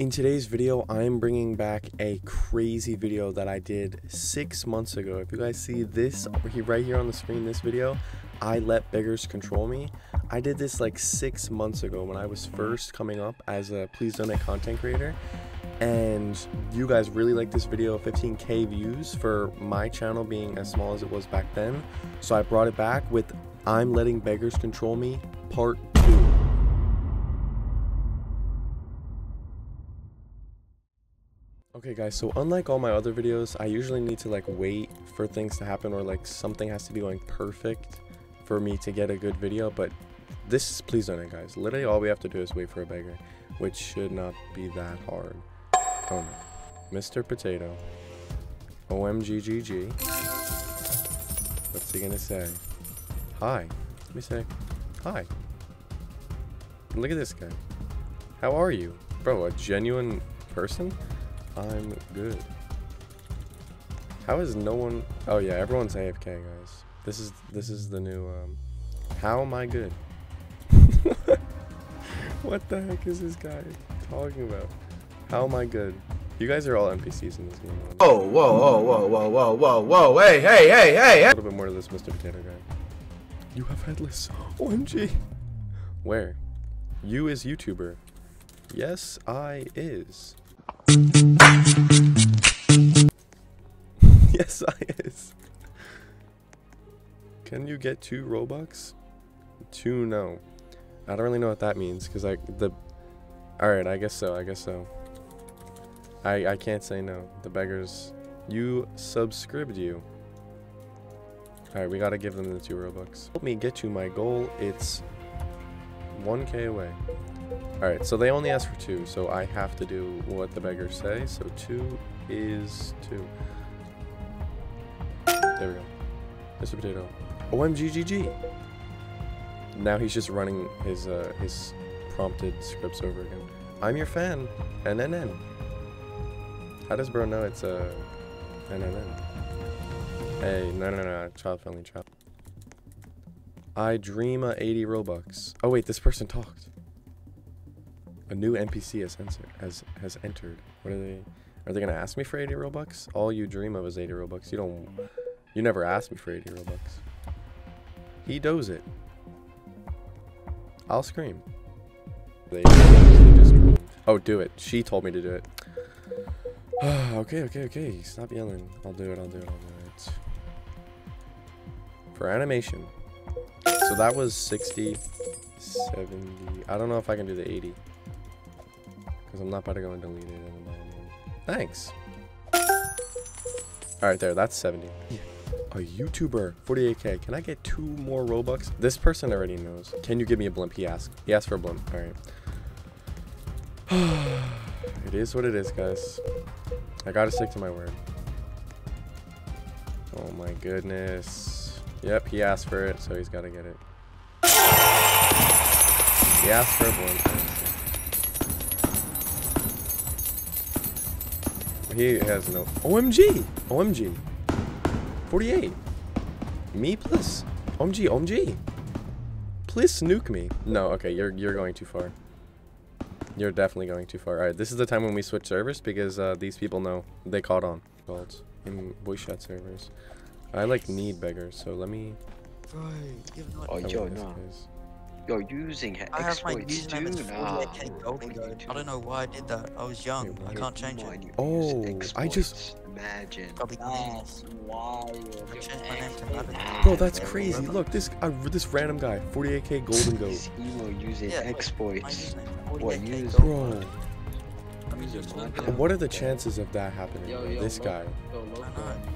In today's video, I'm bringing back a crazy video that I did six months ago. If you guys see this right here on the screen, this video, I let beggars control me. I did this like six months ago when I was first coming up as a please donate content creator. And you guys really liked this video, 15k views for my channel being as small as it was back then. So I brought it back with I'm letting beggars control me part Okay guys, so unlike all my other videos, I usually need to like wait for things to happen or like something has to be going perfect for me to get a good video, but this is please don't guys. Literally all we have to do is wait for a beggar, which should not be that hard. Oh no. Mr. Potato. OMGGG. What's he gonna say? Hi. Let me say hi. Look at this guy. How are you? Bro, a genuine person? I'm good. How is no one? Oh yeah, everyone's AFK, guys. This is this is the new. Um, how am I good? what the heck is this guy talking about? How am I good? You guys are all NPCs in this game. Oh, whoa, whoa, whoa, whoa, whoa, whoa, whoa, hey, hey, hey, hey, hey! A little bit more to this Mr. Potato guy. You have headless. OMG. Where? You is YouTuber. Yes, I is. yes, I is. Can you get two Robux? Two, no. I don't really know what that means, because I, the... Alright, I guess so, I guess so. I, I can't say no. The beggars... You subscribed you. Alright, we gotta give them the two Robux. Help me get you my goal. It's 1k away. Alright, so they only ask for two, so I have to do what the beggars say. So two is two. There we go. Mr. Potato. OMGGG! Now he's just running his uh, his prompted scripts over again. I'm your fan. NNN. How does bro know it's a uh, NNN? Hey, no, no, no, child friendly child. I dream a 80 Robux. Oh wait, this person talked. A new NPC has entered. Has has entered. What are they? Are they gonna ask me for 80 Robux? All you dream of is 80 Robux. You don't. You never asked me for 80 Robux. He does it. I'll scream. They just oh, do it. She told me to do it. okay, okay, okay. Stop yelling. I'll do it. I'll do it. I'll do it. For animation. So that was 60, 70. I don't know if I can do the 80. Because I'm not about to go and delete it. Thanks. Alright, there. That's 70. A YouTuber. 48k. Can I get two more Robux? This person already knows. Can you give me a blimp? He asked. He asked for a blimp. Alright. it is what it is, guys. I gotta stick to my word. Oh my goodness. Yep, he asked for it, so he's gotta get it. He asked for a blimp. He has no. OMG! OMG! 48. Me plus. OMG, OMG. Please nuke me. No, okay, you're you're going too far. You're definitely going too far. Alright, this is the time when we switch servers because uh, these people know they caught on. Called in voice chat servers. I like need beggars, so let me. Oh, yo, no. You're using I have my username as 48k golden go. I don't know why I did that. I was young. I can't change it. Oh, I just imagine. Probably that's wild. Bro, that's crazy. Look, this uh, this random guy, 48k golden go. Emo using yeah, exploits. What use? Bro. What are the chances of that happening? Yo, yo, this guy. Yo,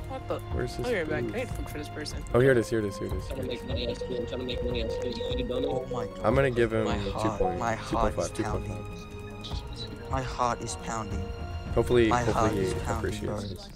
what the? Where's his? I'll be right back. I need to look for this person. Oh, here it is. Here it is. Here it is. I'm trying to make money as I'm trying to make money as You. Oh my god. I'm gonna give him my 2 heart, point, my 2.5. 2.5. My heart is pounding. Hopefully, my hopefully he appreciates this.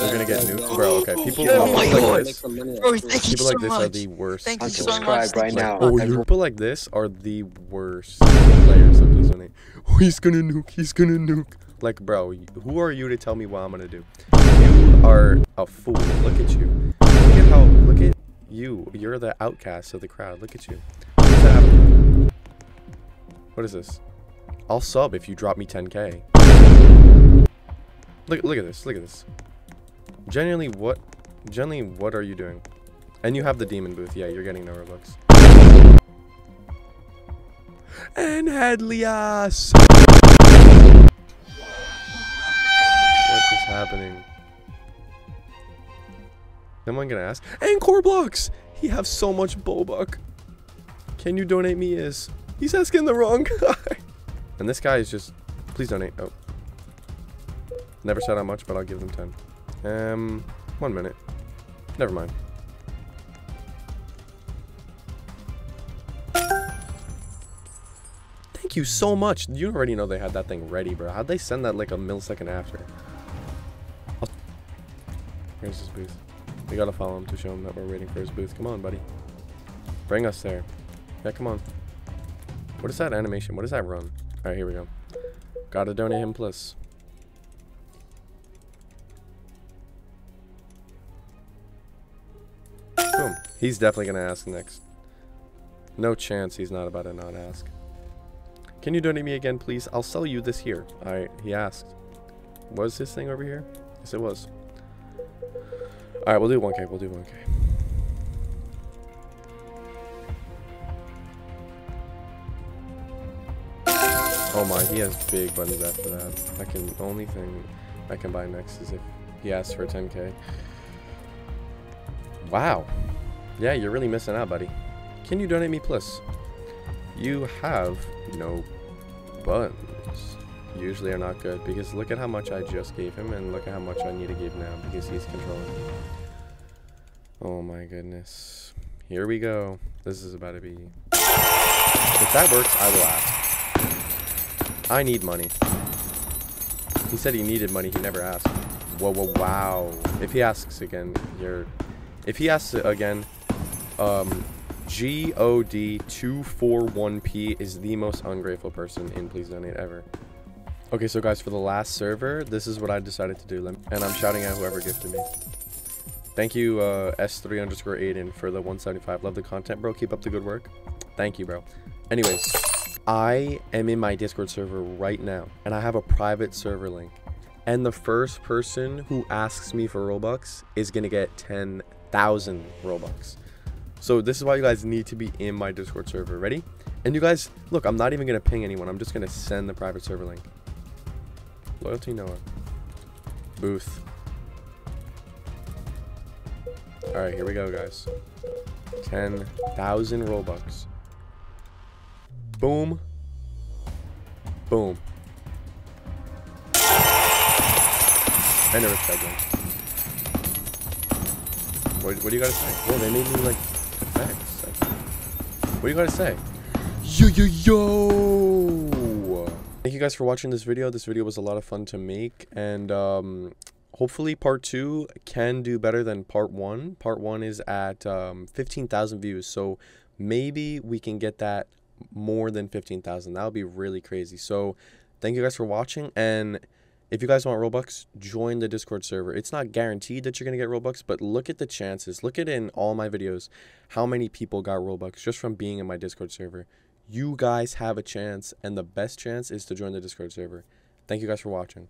We're gonna get nuked, bro. Okay, people, oh my like god. this, bro, thank people like so this much. are the worst. Thank you people. so much. right now. Oh, people like this are the worst players of this one. Oh, he's gonna nuke. He's gonna nuke. Like, bro, who are you to tell me what I'm gonna do? You are a fool. Look at you. Look at how. Look at you. You're the outcast of the crowd. Look at you. What is this? I'll sub if you drop me 10k. Look, look at this. Look at this. Genuinely, what? Genuinely, what are you doing? And you have the demon booth. Yeah, you're getting no Robux. And Headless! What is happening? Someone gonna ask? And Korblox! He have so much bullbuck. Can you donate me is? He's asking the wrong guy. and this guy is just, please donate. Oh. Never said how much, but I'll give them 10. Um, one minute. Never mind. Thank you so much. You already know they had that thing ready, bro. How'd they send that like a millisecond after? Where's his booth? We gotta follow him to show him that we're waiting for his booth. Come on, buddy. Bring us there. Yeah, come on. What is that animation? What does that run? Alright, here we go. Gotta donate him plus. He's definitely gonna ask next. No chance he's not about to not ask. Can you donate me again, please? I'll sell you this here. Alright, he asked. Was this thing over here? Yes, it was. Alright, we'll do 1k. We'll do 1k. Oh my, he has big buttons after that. I can, only thing I can buy next is if he asks for 10k. Wow. Yeah, you're really missing out, buddy. Can you donate me plus? You have no buttons. Usually are not good because look at how much I just gave him and look at how much I need to give now because he's controlling. Oh my goodness. Here we go. This is about to be... If that works, I will ask. I need money. He said he needed money. He never asked. Whoa, whoa, wow. If he asks again, you're... If he asks again, um, GOD241P is the most ungrateful person in Please Donate ever. Okay, so guys, for the last server, this is what I decided to do. And I'm shouting out whoever gifted me. Thank you, uh, S3 underscore Aiden, for the 175. Love the content, bro. Keep up the good work. Thank you, bro. Anyways, I am in my Discord server right now, and I have a private server link. And the first person who asks me for Robux is going to get 10,000 Robux. So this is why you guys need to be in my Discord server. Ready? And you guys, look, I'm not even going to ping anyone. I'm just going to send the private server link. Loyalty Noah. Booth. Alright, here we go, guys. 10,000 Robux. Boom. Boom. And a respect What, what do you gotta say? Whoa, they made me like effects. What do you gotta say? Yo, yo, yo! Thank you guys for watching this video. This video was a lot of fun to make. And um, hopefully part two can do better than part one. Part one is at um, 15,000 views. So maybe we can get that more than 15,000. That would be really crazy. So thank you guys for watching. And if you guys want Robux, join the Discord server. It's not guaranteed that you're going to get Robux, but look at the chances. Look at in all my videos how many people got Robux just from being in my Discord server. You guys have a chance, and the best chance is to join the Discord server. Thank you guys for watching.